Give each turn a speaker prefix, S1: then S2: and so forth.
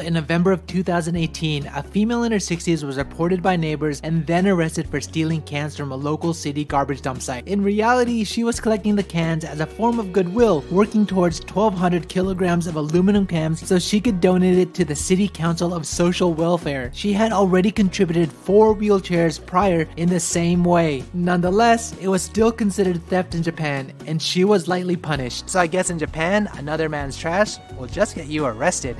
S1: In November of 2018, a female in her 60s was reported by neighbors and then arrested for stealing cans from a local city garbage dump site. In reality, she was collecting the cans as a form of goodwill, working towards 1200 kilograms of aluminum cans so she could donate it to the City Council of Social Welfare. She had already contributed four wheelchairs prior in the same way. Nonetheless, it was still considered theft in Japan and she was lightly punished. So I guess in Japan, another man's trash will just get you arrested.